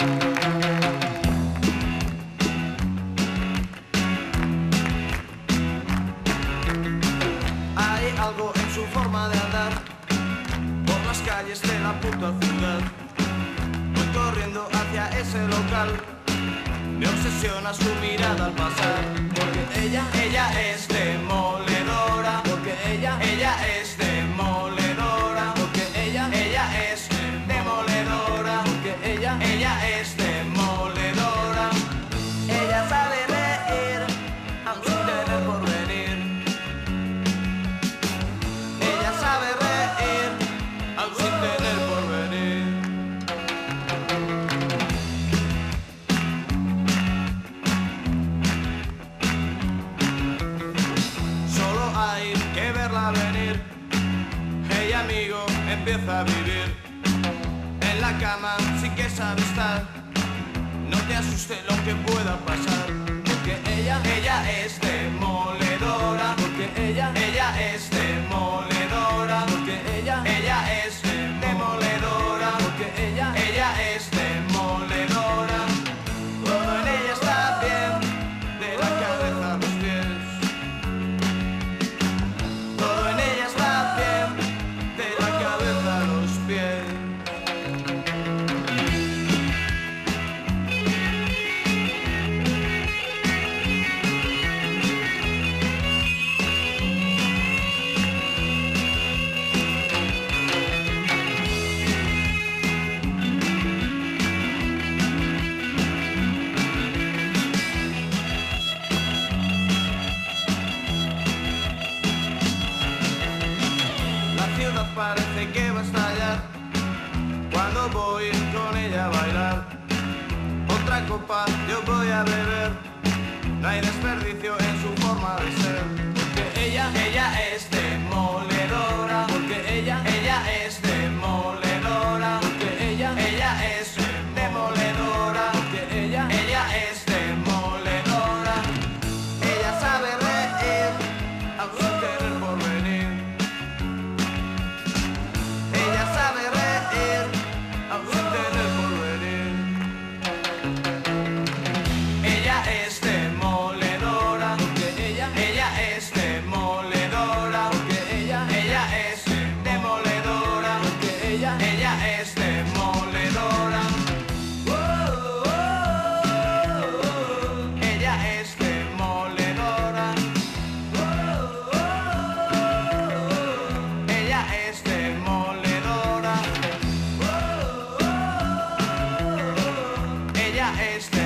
Hay algo en su forma de andar por las calles de la puta ciudad. Voy corriendo hacia ese local. Me obsesiona su mirada al pasar. Porque ella, ella es demoledora. Venir. Hey amigo, empieza a vivir. En la cama sí que sabe estar. No te asuste lo que pueda pasar. Porque ella, ella es demoledora. Ciudad parece que va a estallar cuando voy con ella a bailar. Otra copa yo voy a beber, no hay desperdicio en su forma de ser. It's.